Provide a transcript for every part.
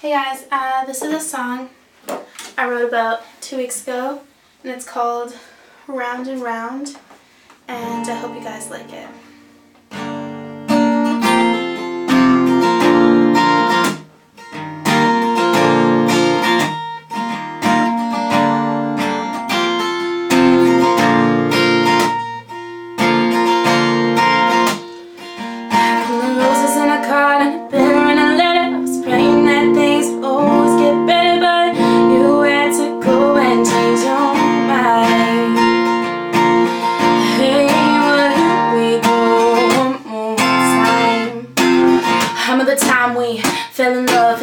Hey guys, uh, this is a song I wrote about two weeks ago and it's called Round and Round and I hope you guys like it.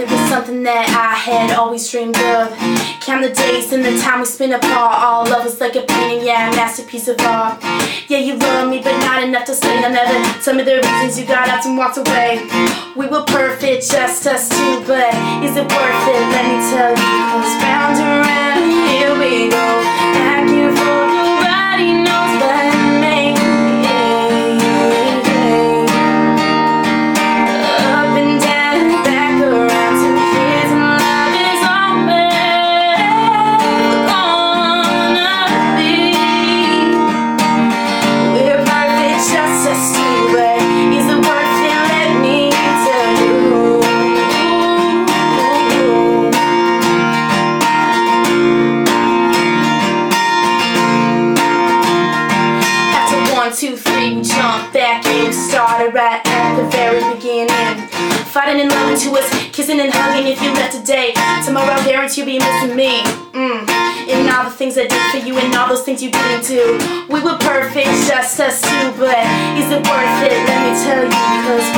It was something that I had always dreamed of. Count the days and the time we spent apart. All love was like a painting, yeah, a masterpiece of art. Yeah, you love me, but not enough to say I never Tell me the reasons you got up and walked away. We were perfect, just us two But is it worth Right at the very beginning. Fighting and loving to us, kissing and hugging. If you left today, tomorrow I guarantee you'll be missing me. Mm. And all the things I did for you and all those things you didn't do. We were perfect, just us two, but is it worth it? Let me tell you, cause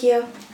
Thank you.